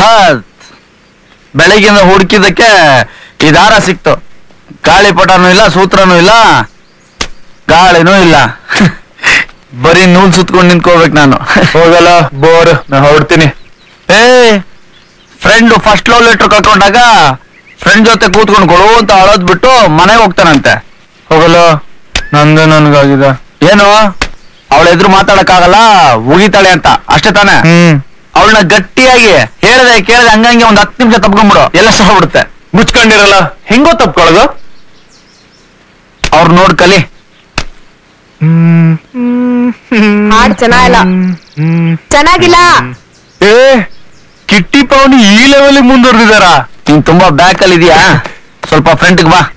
ಹತ್ ಬೆಳಗಿನ ಹುಡುಕಿದಕ್ಕೆ ಈ ದಾರ ಸಿಕ್ತು. ಗಾಳಿಪಟನೂ ಇಲ್ಲ ಸೂತ್ರನೂ ಇಲ್ಲ ಗಾಳಿನೂ ಇಲ್ಲ. ಬರೀ ನೂಲ್ ಸುತ್ಕೊಂಡು ನಿಂತ್ಕೋಬೇಕು ನಾನು. ಹೋಗಲ್ಲ ಬೋರ್ ನಾ ಹೊರಡ್ತೀನಿ. ಏ ಫ್ರೆಂಡ್ ಫಸ್ಟ್ ಲವ್ ಲೆಟರ್ ಕಳ್ಕೊಂಡಾಗ ಫ್ರೆಂಡ್ ಜೊತೆ ಕೂತ್ಕೊಂಡು ಕೊಡು ಅಂತ ಅಳೋದ್ ಬಿಟ್ಟು ಮನೆಗೆ ಹೋಗ್ತಾನಂತೆ. ಹೋಗಲ್ಲ ನಂದು ನನ್ಗಾಗಿದೆ. ಏನು? ಅವಳ ಎದುರು ಮಾತಾಡಕ್ಕಾಗಲ್ಲ ಉಗಿತಾಳೆ ಅಂತ. ಅಷ್ಟೇ ತಾನೇ? ಹ್ಮ್. ಅವಳನ್ನ ಗಟ್ಟಿಯಾಗಿ ಹೇಳ್ದೆ ಕೇಳದೆ ಹಂಗಂಗೆ ಒಂದ್ ಹತ್ತು ನಿಮಿಷ ತಪ್ಕೊಂಡ್ಬಿಡು ಎಲ್ಲ ಸಹ ಬಿಡುತ್ತೆ. ಮುಚ್ಕೊಂಡಿರಲ್ಲ? ಹೆಂಗೋ ತಪ್ಕೊಳ್ಳೋದು ಅವ್ರ ನೋಡ್ ಕಲಿ. ಹಾಡ್ ಚೆನ್ನಾಗಿಲ್ಲ. ಚೆನ್ನಾಗಿಲ್ಲ. ಏ ಕಿಟ್ಟಿ ಪವನ್ ಈ ಲೆವೆಲ್ ಮುಂದುವರೆದಿದಾರ? ನೀನ್ ತುಂಬಾ ಬ್ಯಾಕ್ ಅಲ್ಲಿ ಇದೀಯಾ? ಸ್ವಲ್ಪ ಫ್ರೆಂಟ್ಗೆ ಬಾ.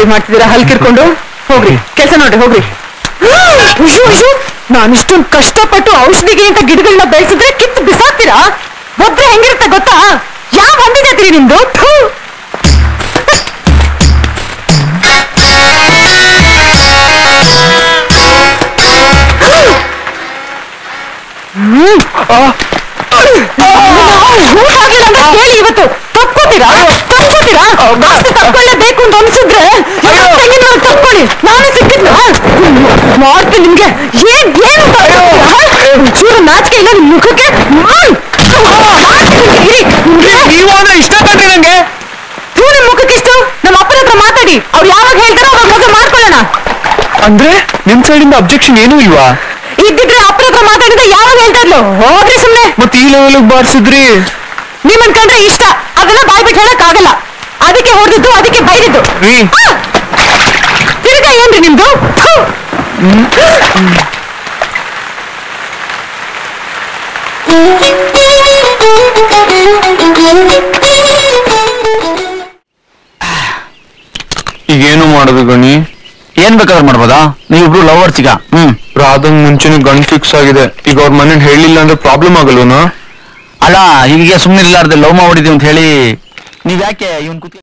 ಇಲ್ಲೇನ್ರಿ ಮಾಡ್ತಿದ್ದೀರಾ ಹಲ್ಕಿರ್ಕೊಂಡು ಹೋಗ್ರಿ ಕೆಲಸ ನೋಡ್ರಿ ಹೋಗ್ರಿ ಅಯ್ಯೋ ಅಯ್ಯೋ ನಾನು ಇಷ್ಟೊಂದು ಕಷ್ಟಪಟ್ಟು ಔಷಧಿಗೆ ಅಂತ ಗಿಡಗಳನ್ನ ಬೆಳೆಸಿದ್ರೆ ಕಿತ್ತು ಬಿಸಾಕ್ತೀರಾ ಒಬ್ರೆ ಹೆಂಗಿರುತ್ತೆ ಗೊತ್ತಾ ಯಾವ ಹೊಂದಿದೆ ನಿಮ್ದು ಇವತ್ತು ತಪ್ಕೋತೀರಾ ತಪ್ಕೋತೀರಾ ತಪ್ಕೊಳ್ಳೇಬೇಕು ಅಂತ ಅನ್ಸಿದ್ರೆ ಮಾಡ್ತೀನಿ ನಿಮ್ಗೆ ಏನ್ ಏನು ಚೂರು ನಾಚಿಕೆ ಇಲ್ಲ ನಿಮ್ ಮುಖಕ್ಕೆ? ನೀವು ಅಂದ್ರೆ ಇಷ್ಟ ಕಂಡ್ರಿ ನಂಗೆ. ಇವ್ರು ನಿಮ್ ಮುಖಕ್ಕೆ ಇಷ್ಟು? ನಮ್ಮ ಅಪ್ಪನ ಹತ್ರ ಮಾತಾಡಿ. ಅವ್ರು ಯಾವಾಗ ಹೇಳ್ತಾರೋ ಅವಾಗ ಮದುವೆ ಮಾಡ್ಕೊಳ್ಳೋಣ. ಅಂದ್ರೆ ನಿಮ್ ಸೈಡಿಂದ ಅಬ್ಜೆಕ್ಷನ್ ಏನೂ ಇಲ್ವಾ? ಇದ್ದಿದ್ರೆ ಅಪ್ಪನ ಹತ್ರ ಮಾತಾಡಿದ್ರೆ ಯಾವಾಗ ಹೇಳ್ತಾ ಇದ್ಲು? ಹೋಗ್ರಿ ಸುಮ್ನೆ. ಮತ್ತೆ ಈ ಲೆವೆಲ್ ಬಾರಿಸಿದ್ರಿ? ನಿಮ್ಮನ್ ಕಂಡ್ರೆ ಇಷ್ಟ. ಅದೆಲ್ಲ ಬಾಯ್ ಬಿಟ್ಟು ಹೇಳಕ್ ಆಗಲ್ಲ ಅದಕ್ಕೆ ಹೊಡೆದಿದ್ದು ಅದಕ್ಕೆ ಬೈದಿದ್ದು. ರೀ. ಈಗೇನು ಮಾಡೋದು ಗಣಿ? ಏನ್ ಬೇಕಾದ್ರೆ ಮಾಡ್ಬೋದಾ? ನೀವಿಬ್ರು ಲವರ್ಸ್ ಈಗ. ಹ್ಮ್. ರಾಧಂಗ್ ಮುಂಚೆನೆ ಗಣ್ ಫಿಕ್ಸ್ ಆಗಿದೆ. ಈಗ ಅವ್ರ ಮನೆ ಹೇಳಿಲ್ಲ ಅಂದ್ರೆ ಪ್ರಾಬ್ಲಮ್ ಆಗಲ್ವನ? ಅಲ್ಲ ಹೀಗೆ ಸುಮ್ಮನೆ ಇರ್ಲಾರ್ದೆ ಲವ್ ಮಾಡಿದೀವಿ ಅಂತ ಹೇಳಿ ನೀವ್ ಯಾಕೆ ಇವನ್ ಕುತ್ಕ